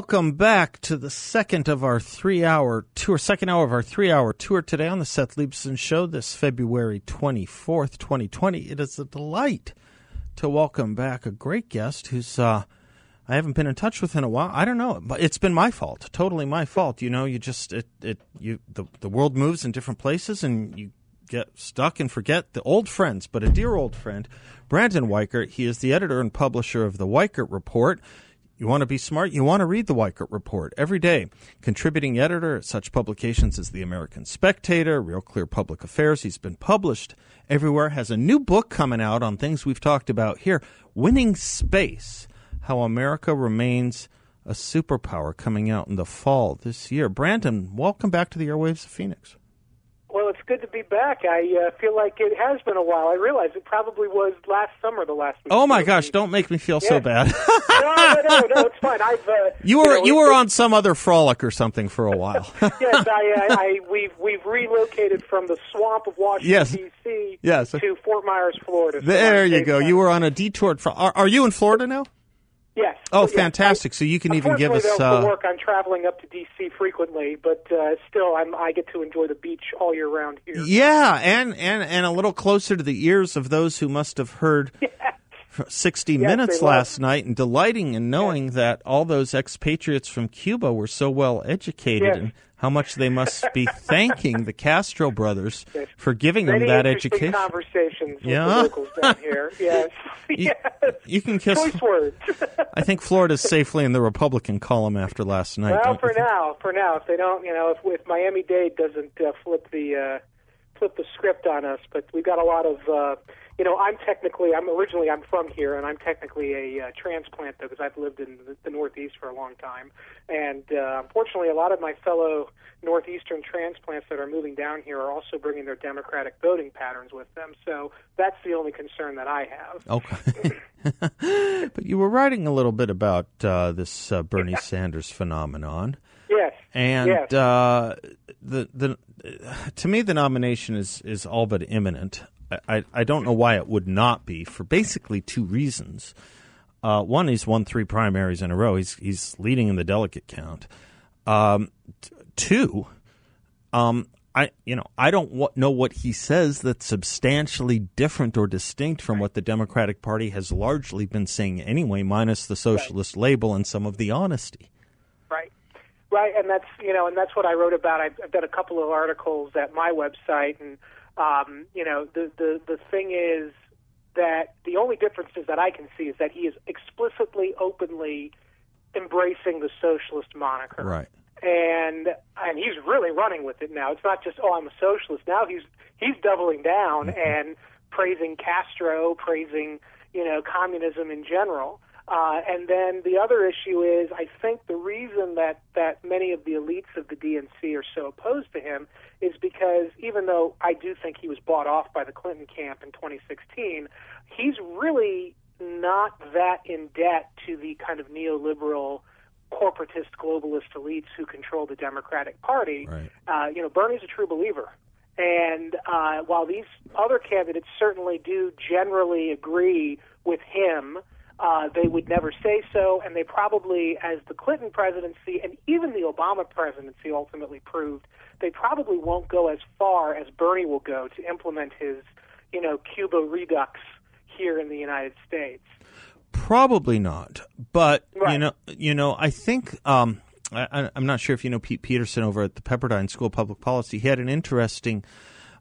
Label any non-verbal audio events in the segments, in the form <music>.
Welcome back to the second of our three hour tour, second hour of our three hour tour today on the Seth Leibsohn Show this February 24th, 2020. It is a delight to welcome back a great guest who's, uh, I haven't been in touch with in a while. I don't know, but it's been my fault, totally my fault. You know, you just, it, it, you, the, the world moves in different places and you get stuck and forget the old friends, but a dear old friend, Brandon Weichert. He is the editor and publisher of the Weichert Report. You want to be smart? You want to read the Weichert Report every day. Contributing editor at such publications as The American Spectator, Real Clear Public Affairs. He's been published everywhere. Has a new book coming out on things we've talked about here. Winning Space How America Remains a Superpower coming out in the fall this year. Brandon, welcome back to the airwaves of Phoenix. Well, it's good to be back. I uh, feel like it has been a while. I realize it probably was last summer, the last week. Oh my gosh! Don't make me feel yeah. so bad. <laughs> no, no, no, no, it's fine. I've uh, you were you, know, you were on some other frolic or something for a while. <laughs> yes, I, I, I we've we've relocated from the swamp of Washington yes. D.C. Yes. to Fort Myers, Florida. There you go. You were on a detour. Are, are you in Florida now? Yes. Oh, fantastic! I, so you can even give us. Uh, work, I'm traveling up to D.C. frequently, but uh, still, I'm, I get to enjoy the beach all year round here. Yeah, and and and a little closer to the ears of those who must have heard. <laughs> Yes. 60 yes, Minutes last night and delighting in knowing yes. that all those expatriates from Cuba were so well educated yes. and how much they must be thanking the Castro brothers for giving Many them that education. Conversations with yeah. the locals down here. <laughs> Yes. You, yes. you can kiss. Choice words. <laughs> I think Florida's safely in the Republican column after last night. Well, for now, for now, if they don't, you know, if, if Miami Dade doesn't uh, flip the uh, flip the script on us, but we've got a lot of. Uh, you know, I'm technically, I'm originally, I'm from here, and I'm technically a uh, transplant though, because I've lived in the, the Northeast for a long time, and uh, unfortunately, a lot of my fellow Northeastern transplants that are moving down here are also bringing their Democratic voting patterns with them. So that's the only concern that I have. Okay, <laughs> but you were writing a little bit about uh, this uh, Bernie Sanders phenomenon. Yes, and yes. Uh, the the to me the nomination is is all but imminent. I, I don't know why it would not be for basically two reasons. Uh, one, he's won three primaries in a row. He's he's leading in the delegate count. Um, t- two, um, I you know I don't w- know what he says that's substantially different or distinct from what the Democratic Party has largely been saying anyway, minus the socialist right. label and some of the honesty. Right, and that's you know, and that's what I wrote about. I've, I've done a couple of articles at my website and um, you know, the, the, the thing is that the only differences that I can see is that he is explicitly, openly embracing the socialist moniker. Right. And and he's really running with it now. It's not just oh I'm a socialist. Now he's he's doubling down mm-hmm. and praising Castro, praising you know communism in general. Uh, and then the other issue is, I think the reason that, that many of the elites of the DNC are so opposed to him is because even though I do think he was bought off by the Clinton camp in 2016, he's really not that in debt to the kind of neoliberal corporatist globalist elites who control the Democratic Party. Right. Uh, you know, Bernie's a true believer. And uh, while these other candidates certainly do generally agree with him, uh, they would never say so, and they probably, as the Clinton presidency and even the Obama presidency ultimately proved, they probably won't go as far as Bernie will go to implement his, you know, Cuba redux here in the United States. Probably not, but right. you know, you know, I think um, I, am not sure if you know Pete Peterson over at the Pepperdine School of Public Policy. He had an interesting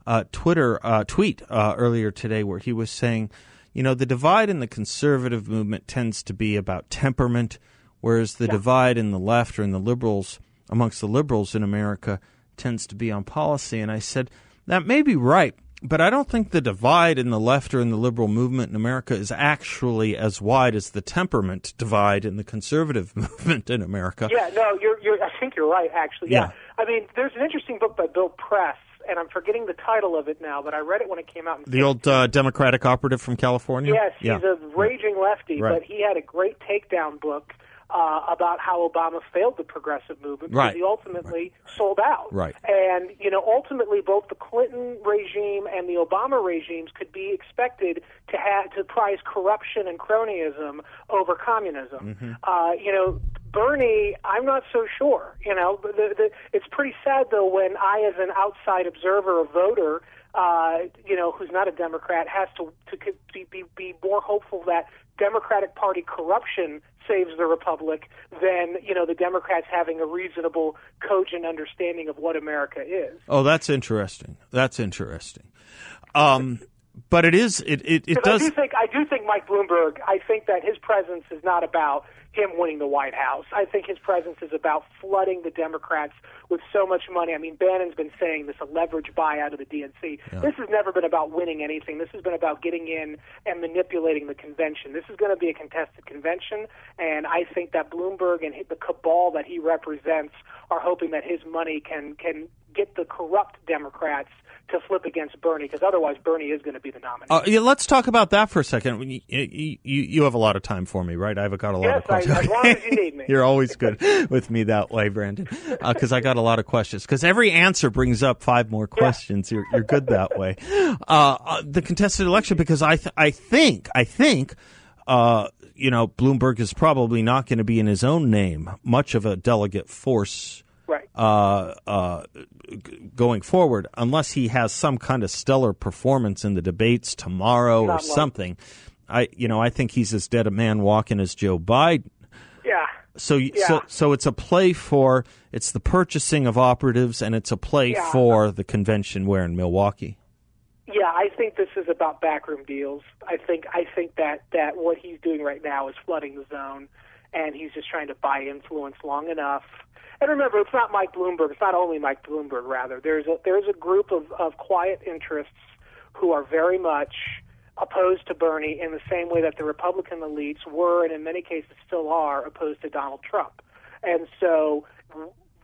uh, Twitter uh, tweet uh, earlier today where he was saying you know, the divide in the conservative movement tends to be about temperament, whereas the yeah. divide in the left or in the liberals, amongst the liberals in America, tends to be on policy. And I said, that may be right, but I don't think the divide in the left or in the liberal movement in America is actually as wide as the temperament divide in the conservative <laughs> movement in America. Yeah, no, you're, you're I think you're right, actually. Yeah. yeah. I mean, there's an interesting book by Bill Press and I'm forgetting the title of it now, but I read it when it came out. the old uh, Democratic operative from California. Yes, yeah. he's a raging lefty, right. but he had a great takedown book uh, about how Obama failed the progressive movement right. because he ultimately right. sold out. Right. And you know, ultimately, both the Clinton regime and the Obama regimes could be expected to have to prize corruption and cronyism over communism. Mm-hmm. Uh, you know, Bernie, I'm not so sure. You know, the, the, it's pretty sad though when I, as an outside observer, a voter, uh, you know, who's not a Democrat, has to to be, be be more hopeful that Democratic Party corruption saves the republic than you know the Democrats having a reasonable, cogent understanding of what America is. Oh, that's interesting. That's interesting. Um, but it is it it, it does. I do think I do think Mike Bloomberg. I think that his presence is not about him winning the White House. I think his presence is about flooding the Democrats with so much money. I mean, Bannon's been saying this a leverage buyout of the DNC. Yeah. This has never been about winning anything. This has been about getting in and manipulating the convention. This is going to be a contested convention, and I think that Bloomberg and the cabal that he represents are hoping that his money can can get the corrupt Democrats to flip against Bernie because otherwise Bernie is going to be the nominee. Uh, yeah, let's talk about that for a second. You, you, you, have a lot of time for me, right? I've got a lot yes, of questions. I, as long as you <laughs> need me. You're always good with me that way, Brandon, because uh, I got a lot of questions. Because every answer brings up five more questions. Yeah. You're, you're good that way. Uh, uh, the contested election, because I th- I think I think. Uh, you know, Bloomberg is probably not going to be in his own name much of a delegate force. Uh, uh, going forward, unless he has some kind of stellar performance in the debates tomorrow Not or something. I, you know, I think he's as dead a man walking as Joe Biden. Yeah. So, yeah. so, so it's a play for it's the purchasing of operatives, and it's a play yeah. for the convention where in Milwaukee. Yeah, I think this is about backroom deals. I think I think that that what he's doing right now is flooding the zone, and he's just trying to buy influence long enough and remember, it's not Mike Bloomberg. It's not only Mike Bloomberg. Rather, there's a there's a group of, of quiet interests who are very much opposed to Bernie in the same way that the Republican elites were, and in many cases still are, opposed to Donald Trump. And so,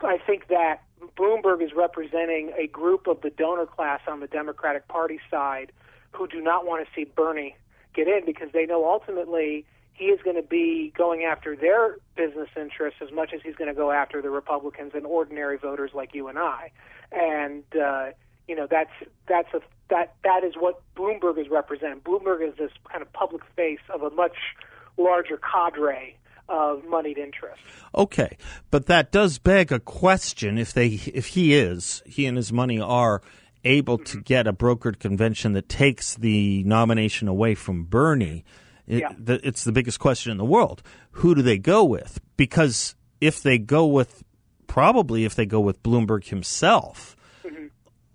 I think that Bloomberg is representing a group of the donor class on the Democratic Party side who do not want to see Bernie get in because they know ultimately he is going to be going after their business interests as much as he's going to go after the Republicans and ordinary voters like you and I. And uh, you know that's that's a that that is what Bloomberg is representing. Bloomberg is this kind of public face of a much larger cadre of moneyed interests. Okay, but that does beg a question: if they if he is he and his money are able to get a brokered convention that takes the nomination away from Bernie it, yeah. the, it's the biggest question in the world. Who do they go with? Because if they go with, probably if they go with Bloomberg himself, mm-hmm.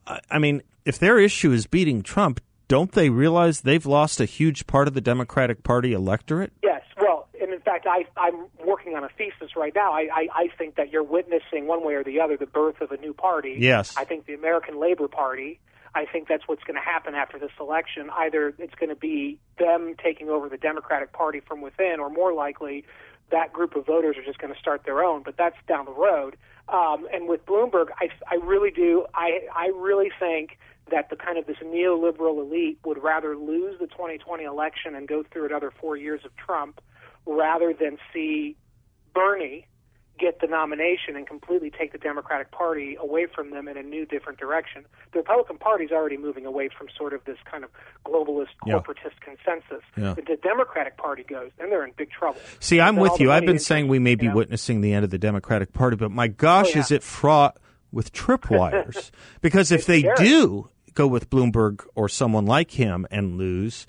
I, I mean, if their issue is beating Trump, don't they realize they've lost a huge part of the Democratic Party electorate? Yes. Well, and in fact, I, I'm working on a thesis right now. I, I, I think that you're witnessing one way or the other the birth of a new party. Yes. I think the American Labor Party I think that's what's going to happen after this election. Either it's going to be them taking over the Democratic Party from within, or more likely, that group of voters are just going to start their own. But that's down the road. Um, and with Bloomberg, I, I really do. I, I really think that the kind of this neoliberal elite would rather lose the 2020 election and go through another four years of Trump rather than see Bernie get the nomination and completely take the Democratic Party away from them in a new, different direction. The Republican Party is already moving away from sort of this kind of globalist, corporatist yeah. consensus. Yeah. But the Democratic Party goes, then they're in big trouble. See, I'm with you. I've been saying we may be you know? witnessing the end of the Democratic Party, but my gosh, oh, yeah. is it fraught with tripwires? <laughs> because if they scary. do go with Bloomberg or someone like him and lose,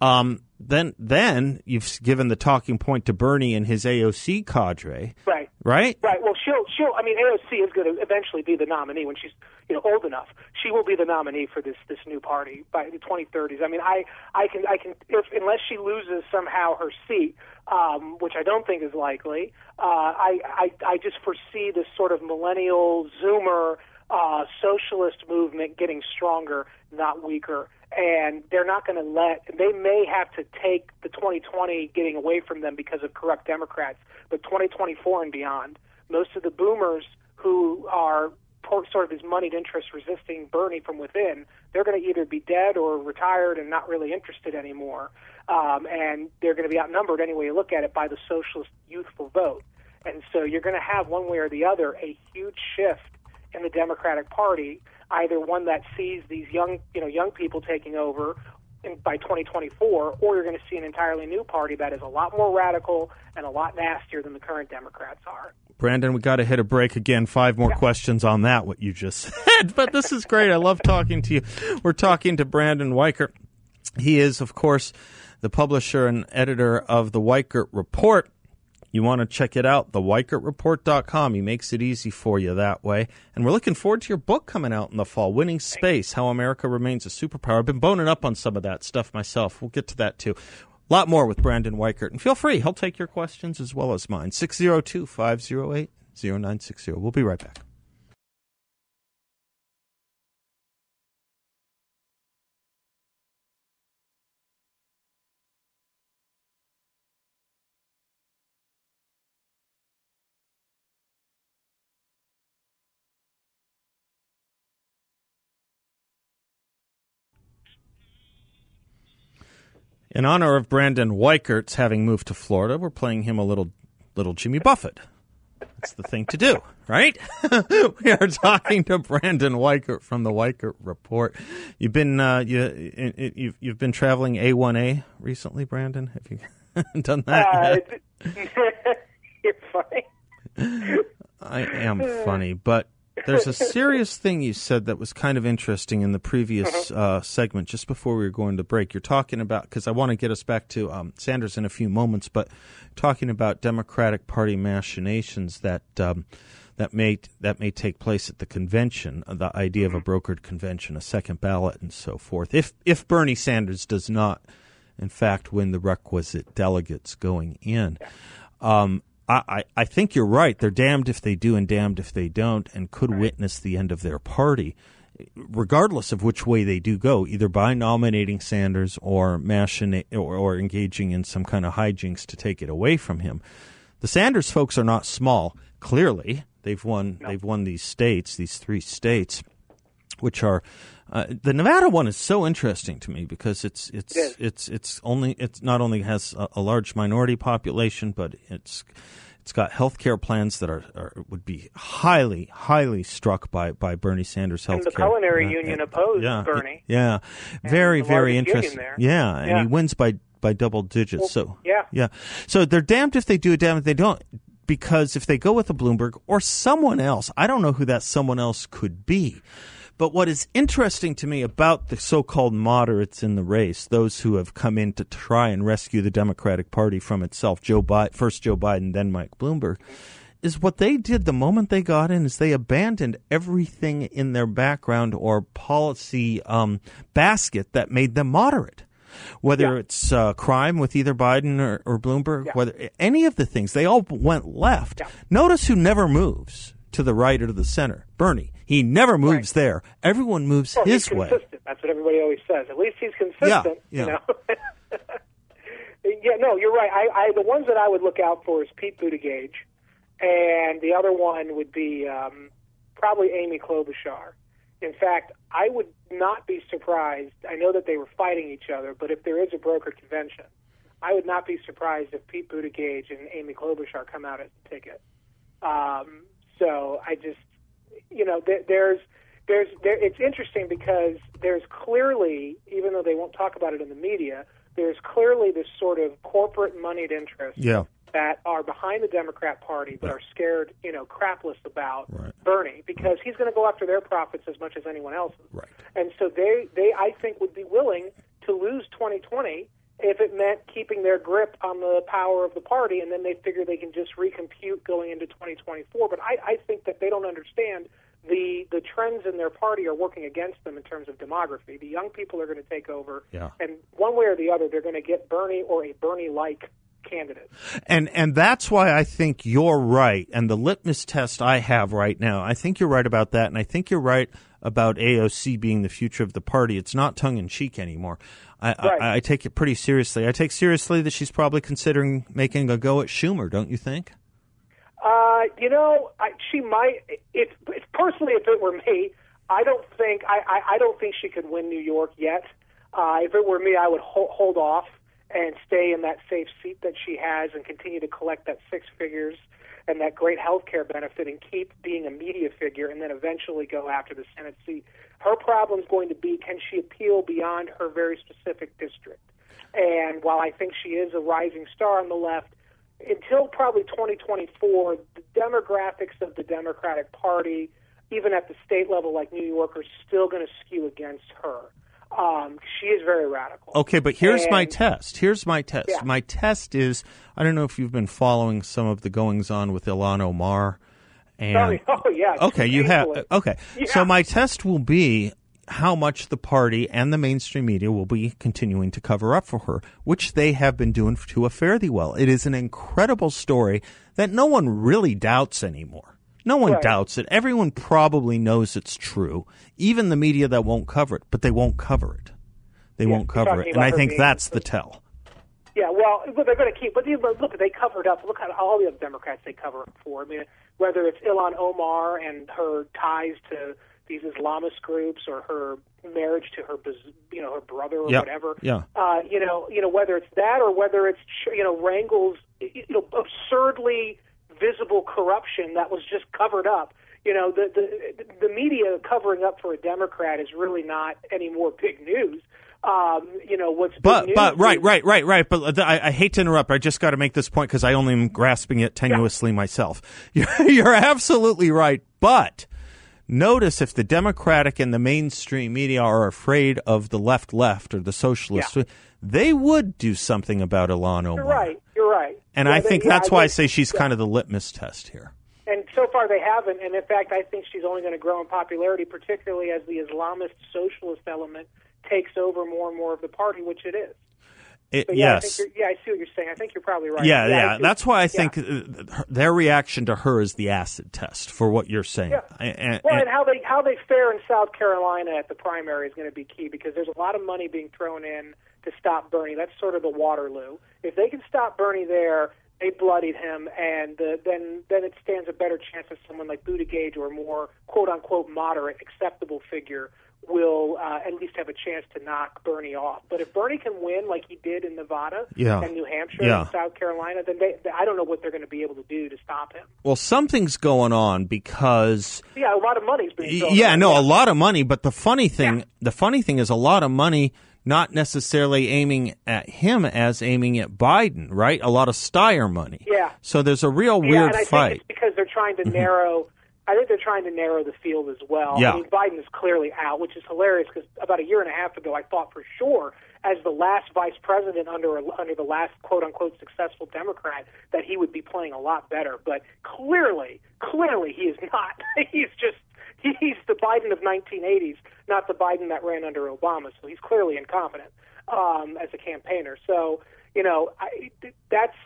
um, then then you've given the talking point to Bernie and his AOC cadre. Right. Right? Right. Well, she'll she'll. I mean, AOC is going to eventually be the nominee when she's you know old enough. She will be the nominee for this this new party by the 2030s. I mean, I I can I can if unless she loses somehow her seat, um, which I don't think is likely. Uh, I I I just foresee this sort of millennial Zoomer uh, socialist movement getting stronger, not weaker. And they're not going to let they may have to take the 2020 getting away from them because of corrupt democrats but 2024 and beyond most of the boomers who are sort of his moneyed interests resisting bernie from within they're going to either be dead or retired and not really interested anymore. Um, and they're going to be outnumbered any way you look at it by the socialist youthful vote. And so you're going to have one way or the other a huge shift in the democratic party either one that sees these young, you know, young people taking over, in, by 2024, or you're going to see an entirely new party that is a lot more radical and a lot nastier than the current Democrats are. Brandon, we got to hit a break again. Five more yeah. questions on that, what you just <laughs> said. But this is great. I love talking to you. We're talking to Brandon Weichert. He is, of course, the publisher and editor of the Weichert Report. You want to check it out, theweichertreport.com. He makes it easy for you that way. And we're looking forward to your book coming out in the fall, Winning Space How America Remains a Superpower. I've been boning up on some of that stuff myself. We'll get to that too. A lot more with Brandon Weichert. And feel free, he'll take your questions as well as mine. 602 508 0960. We'll be right back. In honor of Brandon Weichert's having moved to Florida, we're playing him a little little Jimmy Buffett. That's the thing to do, right? <laughs> we are talking to Brandon Weichert from the Weichert Report. You've been uh, you you've you've been traveling A1A recently, Brandon. Have you <laughs> done that? Uh, <laughs> you're funny. I am funny, but there's a <laughs> serious thing you said that was kind of interesting in the previous uh-huh. uh, segment, just before we were going to break. You're talking about because I want to get us back to um, Sanders in a few moments, but talking about Democratic Party machinations that um, that may that may take place at the convention, uh, the idea of a mm-hmm. brokered convention, a second ballot, and so forth. If if Bernie Sanders does not, in fact, win the requisite delegates going in. Um, I, I think you're right. They're damned if they do and damned if they don't, and could right. witness the end of their party, regardless of which way they do go, either by nominating Sanders or machina- or, or engaging in some kind of hijinks to take it away from him. The Sanders folks are not small. Clearly, they've won. No. They've won these states, these three states, which are uh, the Nevada one is so interesting to me because it's it's it it's it's only it's not only has a, a, large minority population, but it's it's got health care plans that are, are, would be highly highly struck by, by Bernie Sanders health care. And the culinary uh, union opposed yeah, Bernie. Yeah, very very interesting. Yeah, and yeah. he wins by by double digits. Well, so yeah, yeah. So they're damned if they do, damned if they don't because if they go with a Bloomberg or someone else, I don't know who that someone else could be. But what is interesting to me about the so called moderates in the race, those who have come in to try and rescue the Democratic Party from itself, Joe Biden, first Joe Biden, then Mike Bloomberg, is what they did the moment they got in is they abandoned everything in their background or policy um, basket that made them moderate whether yeah. it's uh, crime with either Biden or, or Bloomberg, yeah. whether any of the things, they all went left. Yeah. Notice who never moves to the right or to the center. Bernie. He never moves right. there. Everyone moves well, his way. That's what everybody always says. At least he's consistent. Yeah, yeah. You know? <laughs> yeah, no, you're right. I, I the ones that I would look out for is Pete Buttigieg, and the other one would be um, probably Amy Klobuchar. In fact, I would not be surprised. I know that they were fighting each other, but if there is a broker convention, I would not be surprised if Pete Buttigieg and Amy Klobuchar come out as a ticket. Um, so I just you know, there, there's there's there, it's interesting because there's clearly, even though they won't talk about it in the media, there's clearly this sort of corporate moneyed interest yeah. that are behind the Democrat Party but right. are scared, you know, crapless about right. Bernie because he's going to go after their profits as much as anyone else's. Right. And so they they I think would be willing to lose 2020 if it meant keeping their grip on the power of the party, and then they figure they can just recompute going into 2024. But I, I think that they don't understand the the trends in their party are working against them in terms of demography. The young people are going to take over, yeah. and one way or the other, they're going to get Bernie or a Bernie-like candidate. And and that's why I think you're right. And the litmus test I have right now, I think you're right about that, and I think you're right about AOC being the future of the party. It's not tongue in cheek anymore. I, right. I, I take it pretty seriously. I take seriously that she's probably considering making a go at Schumer. Don't you think? Uh, you know, I, she might. If, if personally, if it were me, I don't think I, I, I don't think she could win New York yet. Uh, if it were me, I would hold, hold off and stay in that safe seat that she has and continue to collect that six figures and that great health care benefit and keep being a media figure and then eventually go after the Senate seat. Her problem is going to be can she appeal beyond her very specific district? And while I think she is a rising star on the left, until probably 2024, the demographics of the Democratic Party, even at the state level like New York, are still going to skew against her. Um, she is very radical. Okay, but here's And- my test. Here's my test. Yeah. My test is I don't know if you've been following some of the goings on with Ilhan Omar. And Oh, <laughs> oh, yeah. okay, you have okay. Yeah. So my test will be how much the party and the mainstream media will be continuing to cover up for her, which they have been doing to a fare thee well. It is an incredible story that no one really doubts anymore. No one Right. doubts it. Everyone probably knows it's true. Even the media that won't cover it, but they won't cover it. They won't cover it, and I think that's the tell. Yeah, well, they're going to keep. But but look, they covered up. Look at all the other Democrats they cover up for. I mean, whether it's Ilhan Omar and her ties to these Islamist groups, or her marriage to her, you know, her brother or Yeah, whatever. yeah. Uh, you know, you know, whether it's that or whether it's you know Rangel's you know, absurdly visible corruption that was just covered up. You know, the the the media covering up for a Democrat is really not any more big news. Um, you know what's But but right right right right. But I, I hate to interrupt. I just got to make this point because I only am grasping it tenuously myself. <laughs> You're, you're absolutely right. But notice if the Democratic and the mainstream media are afraid of the left left or the socialist, Yeah. they would do something about Ilhan Omar. You're right. You're right. And Yeah, I they- think yeah, that's why I think- say she's kind of the litmus test here. And so far they haven't. And in fact, I think she's only going to grow in popularity, particularly as the Islamist socialist element takes over more and more of the party, which it is. It, yeah, I yes. think yeah, I see what you're saying. I think you're probably right. Yeah, I yeah. That's why I think uh, her- their reaction to her is the acid test for what you're saying. Yeah. And- Well, and how they how they fare in South Carolina at the primary is going to be key because there's a lot of money being thrown in to stop Bernie. That's sort of the Waterloo. If they can stop Bernie there, they bloodied him, and uh, then then it stands a better chance that someone like Buttigieg or a more quote unquote moderate, acceptable figure will uh, at least have a chance to knock Bernie off. But if Bernie can win like he did in Nevada Yeah. and New Hampshire Yeah. and South Carolina, then they, they, I don't know what they're going to be able to do to stop him. well, something's going on because Yeah, a lot of money's being thrown. yeah, no, a lot of money. But the funny thing, the funny thing is, a lot of money not necessarily aiming at him as aiming at Biden, right? A lot of Steyer money. Yeah. So there's a real Yeah, weird fight. think it's because they're trying to narrow. I think they're trying to narrow the field as well. Yeah. I mean, Biden is clearly out, which is hilarious because about a year and a half ago, I thought for sure, as the last vice president under under the last quote unquote successful Democrat, that he would be playing a lot better. But clearly, clearly, he is not. <laughs> he's just he's the Biden of 1980s, not the Biden that ran under Obama. So he's clearly incompetent um, as a campaigner. So you know, I, that's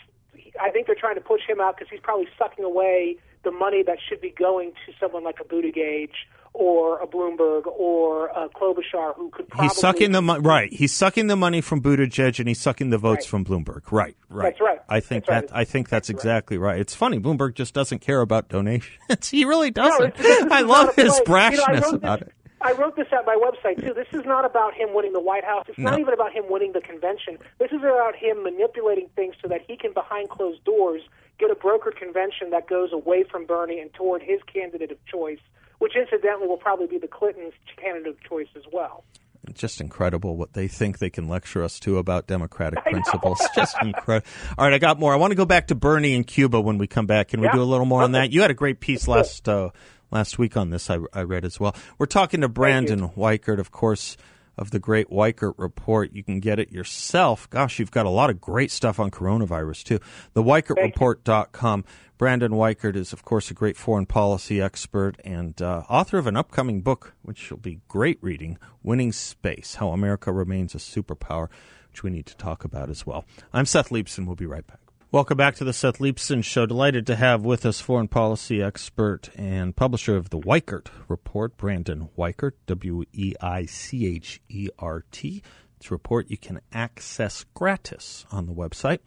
I think they're trying to push him out because he's probably sucking away the money that should be going to someone like a Buttigieg or a Bloomberg or a Klobuchar who could probably He's sucking the money, right? He's sucking the money from Buttigieg, and he's sucking the votes Right. from Bloomberg. Right, right. That's right. I think That's right. that I think that's That's exactly right. It's funny. Bloomberg just doesn't care about donations. <laughs> he really doesn't. it's- this <laughs> is I love his play. You know, brashness about this- it. I wrote this at my website too. This is not about him winning the White House. It's not even about him winning the convention. This is about him manipulating things so that he can, behind closed doors, get a brokered convention that goes away from Bernie and toward his candidate of choice, which incidentally will probably be the Clintons' candidate of choice as well. It's just incredible what they think they can lecture us to about democratic <laughs> principles. just incredible. All right, I got more. I want to go back to Bernie and Cuba when we come back. Can we Yeah. do a little more on that? You had a great piece last uh, last week on this. I, I read as well. We're talking to Brandon Weichert, of course, of the Great Weichert Report. You can get it yourself. Gosh, you've got a lot of great stuff on coronavirus too. The WeichertReport.com. Brandon Weichert is, of course, a great foreign policy expert and uh, author of an upcoming book, which will be great reading, Winning Space How America Remains a Superpower, which we need to talk about as well. I'm Seth Leibsohn. We'll be right back. Welcome back to the Seth Leibsohn Show. Delighted to have with us foreign policy expert and publisher of the Weichert Report, Brandon Weichert, W E I C H E R T. It's a report you can access gratis on the website,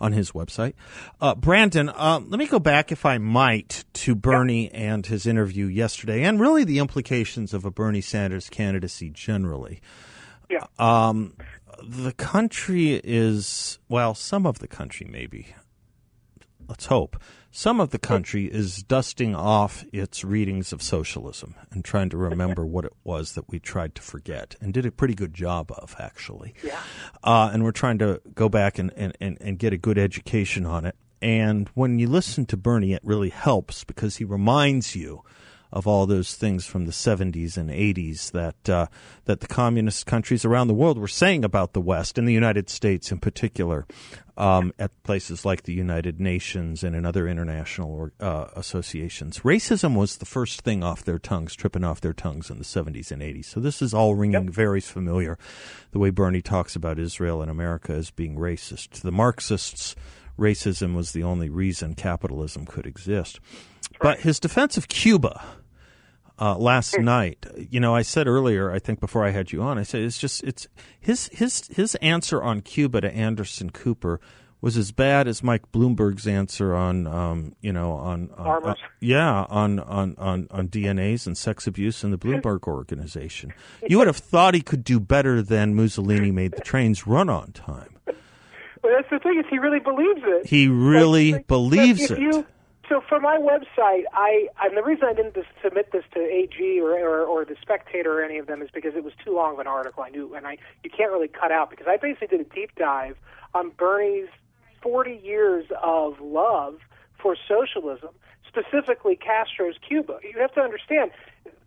on his website. Uh, Brandon, uh, let me go back, if I might, to Bernie and his interview yesterday, and really the implications of a Bernie Sanders candidacy generally. Yeah. Um, the country is, well, some of the country maybe, let's hope, some of the country is dusting off its readings of socialism and trying to remember what it was that we tried to forget and did a pretty good job of, actually. Yeah. Uh, and we're trying to go back and, and, and, and get a good education on it. And when you listen to Bernie, it really helps because he reminds you of all those things from the 70s and 80s that uh, that the communist countries around the world were saying about the West and the United States in particular um, at places like the United Nations and in other international uh, associations. Racism was the first thing off their tongues, tripping off their tongues in the 70s and 80s. So this is all ringing yep. very familiar. The way Bernie talks about Israel and America as being racist. The Marxists, racism was the only reason capitalism could exist. But his defense of Cuba uh, last night. You know, I said earlier, I think before I had you on, I said it's just it's his his his answer on Cuba to Anderson Cooper was as bad as Mike Bloomberg's answer on um, you know on, on uh, yeah on, on on on DNAs and sex abuse in the Bloomberg organization. You would have thought he could do better than Mussolini made the trains run on time. <laughs> Well, that's the thing is he really believes it. He really but, believes it. You, so for my website, I and the reason I didn't submit this to AG or, or or the Spectator or any of them is because it was too long of an article. I knew, and I you can't really cut out because I basically did a deep dive on Bernie's 40 years of love for socialism, specifically Castro's Cuba. You have to understand,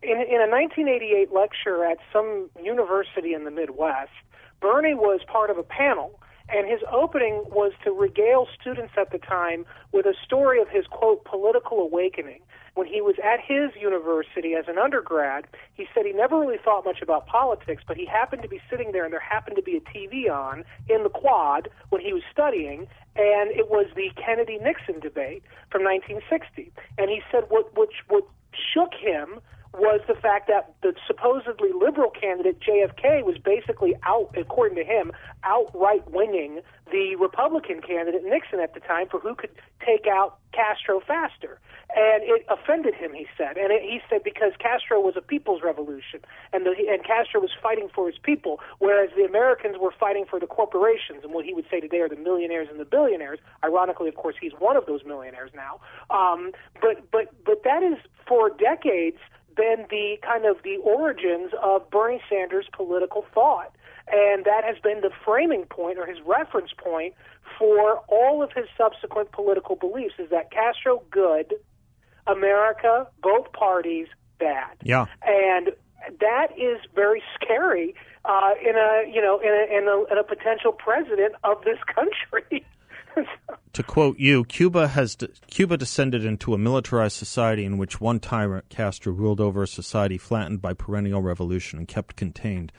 in in a 1988 lecture at some university in the Midwest, Bernie was part of a panel and his opening was to regale students at the time with a story of his, quote, political awakening. When he was at his university as an undergrad, he said he never really thought much about politics, but he happened to be sitting there and there happened to be a TV on in the quad when he was studying, and it was the Kennedy Nixon debate from 1960. And he said what, which, what shook him was the fact that the supposedly liberal candidate JFK was basically out, according to him, outright winging the Republican candidate Nixon at the time for who could take out Castro faster. And it offended him, he said. And it, he said because Castro was a people's revolution, and the, and Castro was fighting for his people, whereas the Americans were fighting for the corporations. And what he would say today are the millionaires and the billionaires. Ironically, of course, he's one of those millionaires now. Um, but but but that is for decades been the kind of the origins of Bernie Sanders' political thought. And that has been the framing point or his reference point for all of his subsequent political beliefs is that Castro good, America, both parties bad. Yeah. And that is very scary uh, in a you know in a, in a in a potential president of this <laughs> country. To quote you, Cuba has de- Cuba descended into a militarized society in which one tyrant Castro ruled over a society flattened by perennial revolution and kept contained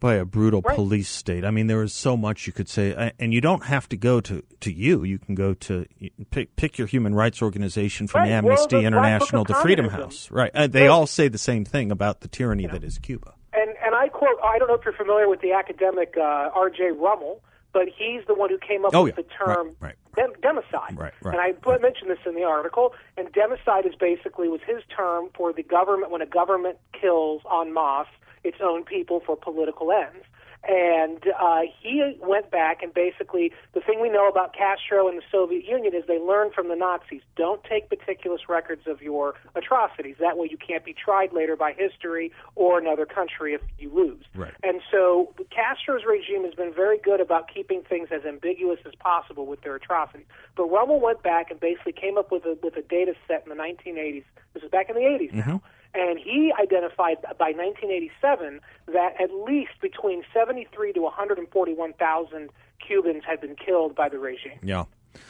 by a brutal right. police state. I mean, there is so much you could say, and you don't have to go to, to you. You can go to pick, pick your human rights organization from right. Amnesty well, International to Freedom House. Right? Uh, they right. all say the same thing about the tyranny that is Cuba. And and I quote. I don't know if you're familiar with the academic uh, R.J. Rummel but he's the one who came up oh, with yeah. the term right, right. Dem- democide. Right, right. And I mentioned this in the article. And democide is basically was his term for the government when a government kills en masse its own people for political ends. And uh, he went back and basically, the thing we know about Castro and the Soviet Union is they learned from the Nazis. Don't take meticulous records of your atrocities. That way you can't be tried later by history or another country if you lose. Right. And so Castro's regime has been very good about keeping things as ambiguous as possible with their atrocities. But Rummel went back and basically came up with a, with a data set in the 1980s. This is back in the 80s mm-hmm. now and he identified by 1987 that at least between 73 to 141,000 Cubans had been killed by the regime. Yeah.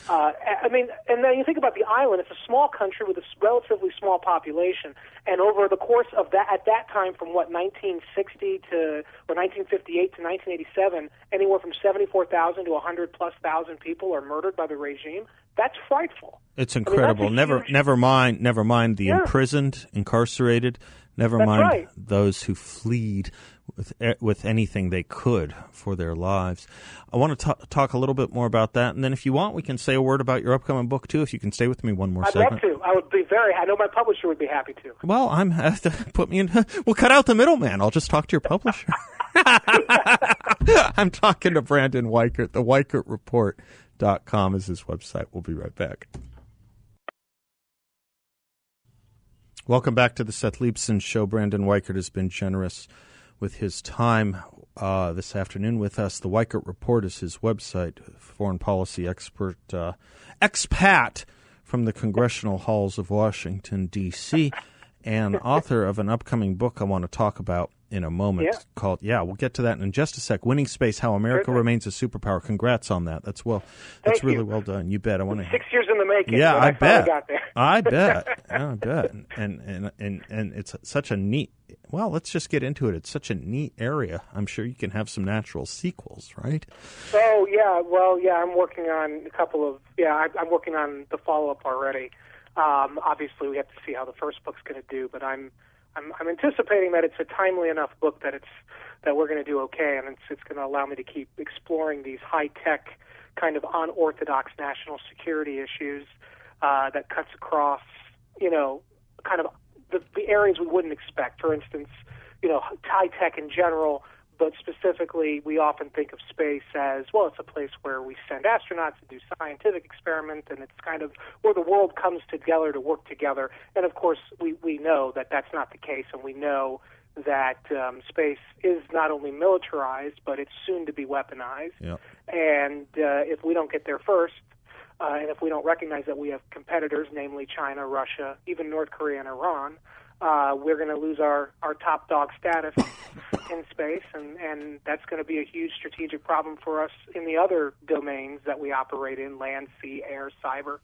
Uh, I mean, and then you think about the island. It's a small country with a relatively small population, and over the course of that, at that time, from what 1960 to or 1958 to 1987, anywhere from 74,000 to 100 plus thousand people are murdered by the regime. That's frightful. It's incredible. I mean, never, huge... never mind. Never mind the yeah. imprisoned, incarcerated. Never That's mind right. those who fled with eh, with anything they could for their lives. I want to t- talk a little bit more about that, and then if you want, we can say a word about your upcoming book too. If you can stay with me one more I'd segment. love to. I would be very. I know my publisher would be happy to. Well, I'm <laughs> have to put me in. <laughs> We'll cut out the middleman. I'll just talk to your publisher. <laughs> I'm talking to Brandon Weichert, the Weichert Report dot com is his website. We'll be right back. Welcome back to the Seth Leibsohn Show. Brandon Weichert has been generous with his time uh, this afternoon with us. The Weichert Report is his website. Foreign policy expert, uh, expat from the congressional halls of Washington, D.C., and author of an upcoming book I want to talk about in a moment Yeah. called yeah we'll get to that in just a sec winning space how america Perfect. remains a superpower congrats on that that's well that's Thank really you. well done you bet i want to Six years in the making. yeah, I, I, bet. got there. I <laughs> bet. I bet. And, and and and it's such a neat. Well, let's just get into it. It's such a neat area. I'm sure you can have some natural sequels, right? Oh yeah, well yeah, I'm working on a couple of yeah, I, I'm working on the follow up already. Um, obviously, we have to see how the first book's going to do, but I'm I'm I'm anticipating that it's a timely enough book that it's that we're going to do okay, and it's it's going to allow me to keep exploring these high tech kind of unorthodox national security issues uh, that cuts across you know kind of the, the areas we wouldn't expect. For instance, you know high tech in general but specifically, we often think of space as well, it's a place where we send astronauts to do scientific experiments, and it's kind of where the world comes together to work together. And of course, we, we know that that's not the case, and we know that um, space is not only militarized, but it's soon to be weaponized. Yeah. And uh, if we don't get there first, uh, and if we don't recognize that we have competitors, namely China, Russia, even North Korea, and Iran, uh, we're going to lose our, our top dog status <laughs> in space, and, and that's going to be a huge strategic problem for us in the other domains that we operate in land, sea, air, cyber.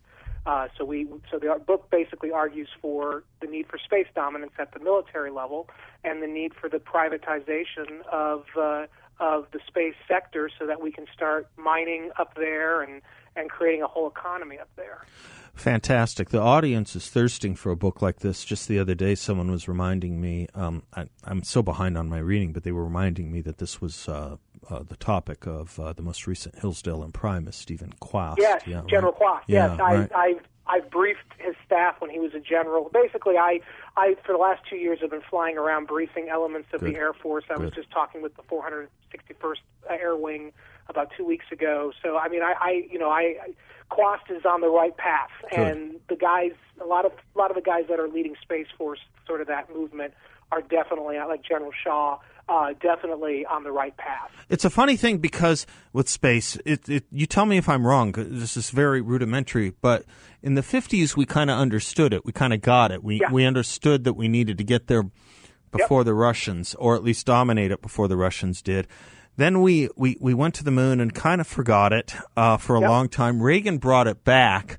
Uh, so we so the book basically argues for the need for space dominance at the military level and the need for the privatization of uh, of the space sector so that we can start mining up there and and creating a whole economy up there. Fantastic. The audience is thirsting for a book like this. Just the other day, someone was reminding me. Um, I, I'm so behind on my reading, but they were reminding me that this was uh, uh, the topic of uh, the most recent Hillsdale and Primus, Steven Kwast. Yes, Yeah, General right. Kwast. Yeah, yes, I, right. I've I've briefed his staff when he was a general. Basically, I I for the last two years have been flying around briefing elements of Good. the Air Force. I was just talking with the 461st Air Wing about two weeks ago. So I mean, I, I you know I. I Kwast is on the right path, and the guys, a lot of a lot of the guys that are leading Space Force, sort of that movement, are definitely like General Shaw, uh, definitely on the right path. It's a funny thing because with space, it, it you tell me if I'm wrong. This is very rudimentary, but in the 50s we kind of understood it. We kind of got it. We Yeah. we understood that we needed to get there before the Russians, or at least dominate it before the Russians did. Then we, we, we went to the moon and kind of forgot it uh, for a Yep. long time. Reagan brought it back.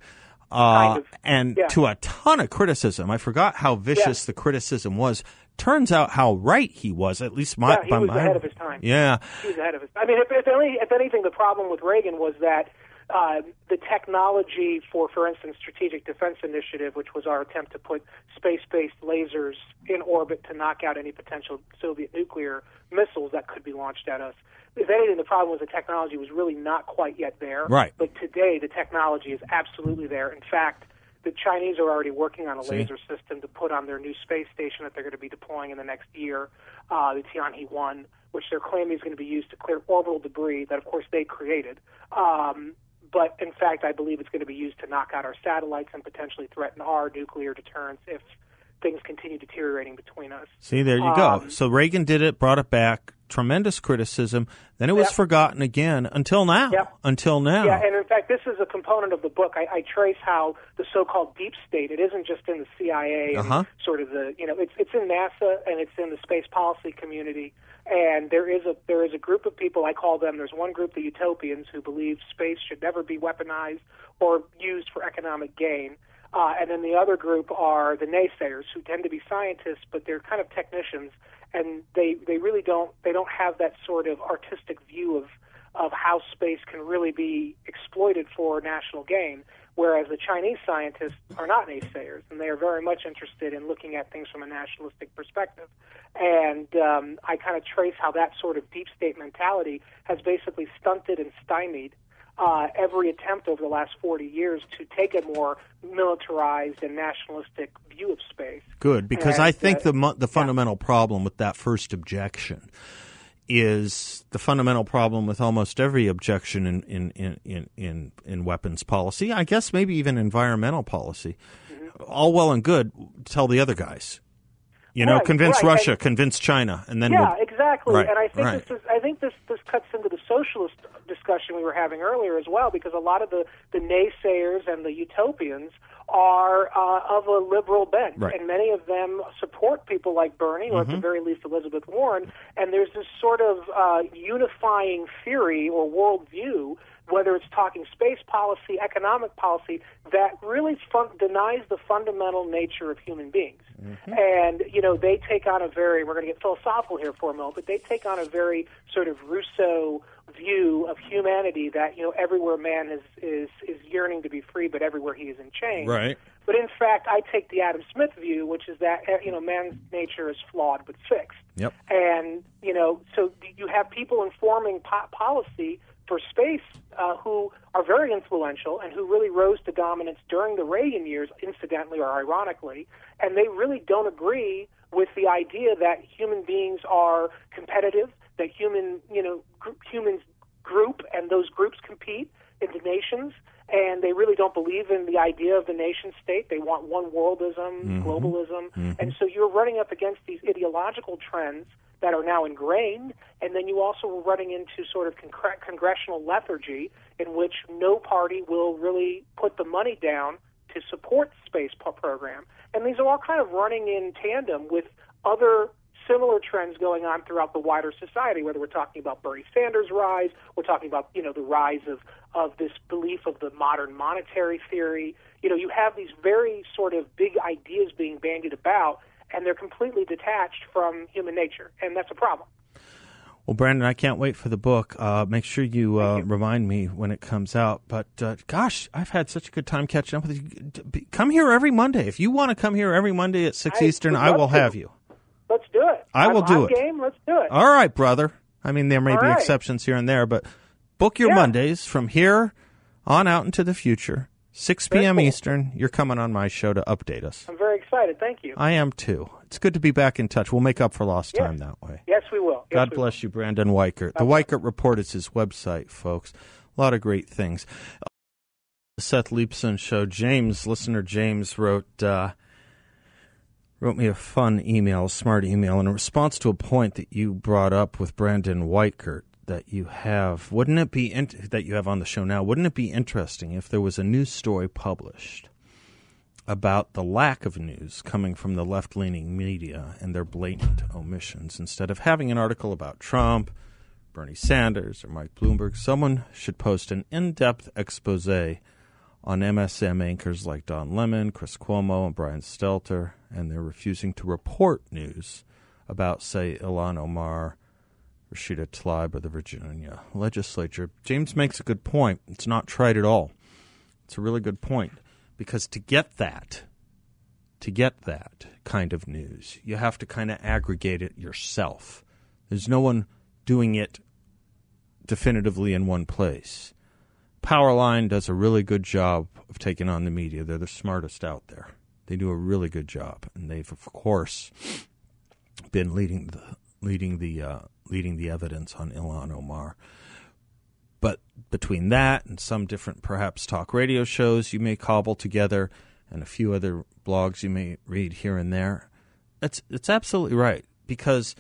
Uh, Kind of. and Yeah. to a ton of criticism. I forgot how vicious the criticism was. Turns out how right he was, at least my, Yeah, he by was my ahead of his time. Yeah, He was ahead of his. I mean, if, if, any, if anything, the problem with Reagan was that uh, the technology for, for instance, Strategic Defense Initiative, which was our attempt to put space-based lasers in orbit to knock out any potential Soviet nuclear missiles that could be launched at us. If anything, the problem was the technology was really not quite yet there. Right. But today, the technology is absolutely there. In fact, the Chinese are already working on a See? laser system to put on their new space station that they're going to be deploying in the next year, uh, the Tianhe 1, which they're claiming is going to be used to clear orbital debris that, of course, they created. Um, but in fact, I believe it's going to be used to knock out our satellites and potentially threaten our nuclear deterrence if things continue deteriorating between us. See, there you go. Um, So Reagan did it, brought it back. Tremendous criticism. Then it was Yep. forgotten again until now. Yep. Until now. Yeah, and in fact, this is a component of the book. I, I trace how the so-called deep state. It isn't just in the CIA Uh-huh. sort of the you know it's it's in NASA and it's in the space policy community. And there is a there is a group of people I call them. There's one group, the utopians, who believe space should never be weaponized or used for economic gain. Uh, and then the other group are the naysayers, who tend to be scientists, but they're kind of technicians, and they they really don't they don't have that sort of artistic view of of how space can really be exploited for national gain. Whereas the Chinese scientists are not naysayers, and they are very much interested in looking at things from a nationalistic perspective. And um, I kind of trace how that sort of deep state mentality has basically stunted and stymied uh, every attempt over the last 40 years to take a more militarized and nationalistic view of space. Good, because And, I think uh, the the fundamental problem with that first objection is the fundamental problem with almost every objection in in, in, in, in, in weapons policy. I guess maybe even environmental policy. all well and good. Tell the other guys. You know, Right, convince right, Russia, and- convince China, and then Yeah, we'll, exactly. Right, and I think this is I think this this cuts into the socialist discussion we were having earlier as well, because a lot of the the naysayers and the utopians are uh, of a liberal bent, Right. and many of them support people like Bernie, or at Mm-hmm. the very least Elizabeth Warren. And there's this sort of uh, unifying theory or worldview whether it's talking space policy, economic policy, that really fun- denies the fundamental nature of human beings. And, you know, they take on a very, we're going to get philosophical here for a moment, but they take on a very sort of Rousseau view of humanity that, you know, everywhere man is, is, is yearning to be free, but everywhere he is in chains. Right. But in fact, I take the Adam Smith view, which is that, eh, you know, man's nature is flawed but fixed. Yep. And, you know, so you have people informing po- policy for space uh, who are very influential and who really rose to dominance during the Reagan years, incidentally or ironically, and they really don't agree with the idea that human beings are competitive, that human, you know, gr- humans group and those groups compete into nations, and they really don't believe in the idea of the nation state. They want one worldism, mm-hmm. globalism, mm-hmm. and so you're running up against these ideological trends that are now ingrained, and then you also are running into sort of con- congressional lethargy in which no party will really put the money down to support the space program. And these are all kind of running in tandem with other similar trends going on throughout the wider society, whether we're talking about Bernie Sanders' rise, we're talking about, you know, the rise of, of this belief of the modern monetary theory. You know, you have these very sort of big ideas being bandied about, and they're completely detached from human nature, and that's a problem. Well, Brandon, I can't wait for the book. Uh, make sure you, uh, you. remind me when it comes out. But uh, gosh, I've had such a good time catching up with you. Come here every Monday. If you want to come here every Monday at six I Eastern, I will to. have you. Let's do it. I will I'm, do it. Game. Let's do it. All right, brother. I mean, there may All be right. exceptions here and there, but book your Yeah. Mondays from here on out into the future. 6 p.m. cool. Eastern. You're coming on my show to update us. I'm very excited. Thank you. I am too. It's good to be back in touch. We'll make up for lost Yeah. time that way. yes, we will. Yes, God we bless you, Brandon Weichert. The Weichert Report is his website, folks. A lot of great things. Seth Leibsohn Show. James, listener James, wrote uh, wrote me a fun email, a smart email, in response to a point that you brought up with Brandon Weichert that you have. Wouldn't it be in- that you have on the show now? Wouldn't it be interesting if there was a news story published? about the lack of news coming from the left leaning media and their blatant omissions. Instead of having an article about Trump, Bernie Sanders, or Mike Bloomberg, someone should post an in depth expose on MSM anchors like Don Lemon, Chris Cuomo, and Brian Stelter, and they're refusing to report news about, say, Ilhan Omar, Rashida Tlaib, or the Virginia legislature. James makes a good point. It's not trite at all. It's a really good point because to get that, to get that kind of news, you have to kind of aggregate it yourself. There's no one doing it definitively in one place. Powerline does a really good job of taking on the media. They're the smartest out there. They do a really good job, and they've of course been leading the leading the uh, leading the evidence on Ilhan Omar. But between that and some different, perhaps talk radio shows you may cobble together, and a few other blogs you may read here and there, it's it's absolutely right because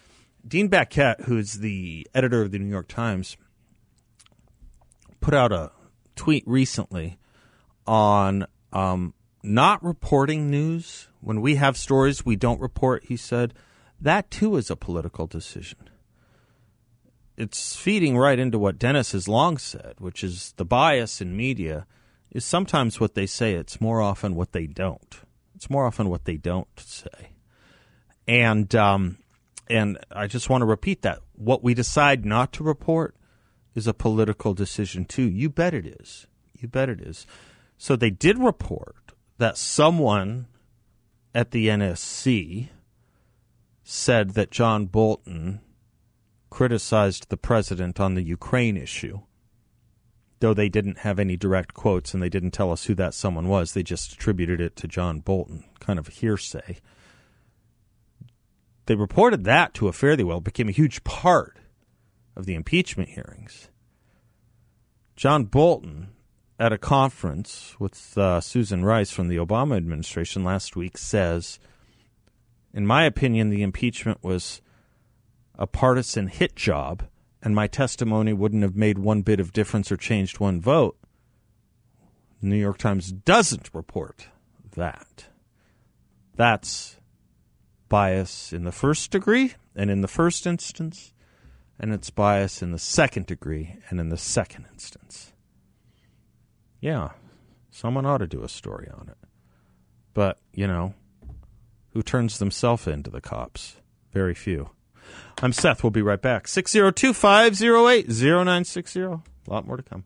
Dean Baquet, who's the editor of the New York Times, put out a tweet recently on um, not reporting news when we have stories we don't report. He said that too is a political decision it's feeding right into what Dennis has long said, which is the bias in media is sometimes what they say, it's more often what they don't. It's more often what they don't say. And um, and I just want to repeat that. What we decide not to report is a political decision too. You bet it is. You bet it is. So they did report that someone at the NSC said that John Bolton criticized the president on the Ukraine issue. Though they didn't have any direct quotes and they didn't tell us who that someone was, they just attributed it to John Bolton, kind of hearsay. They reported that to a fairly well, became a huge part of the impeachment hearings. John Bolton, at a conference with uh, Susan Rice from the Obama administration last week says, in my opinion, the impeachment was a partisan hit job, and my testimony wouldn't have made one bit of difference or changed one vote. The New York Times doesn't report that. That's bias in the first degree and in the first instance, and it's bias in the second degree and in the second instance. Yeah, someone ought to do a story on it. But, you know, who turns themselves into the cops? Very few. I'm Seth. We'll be right back. 602 508 0960. A lot more to come.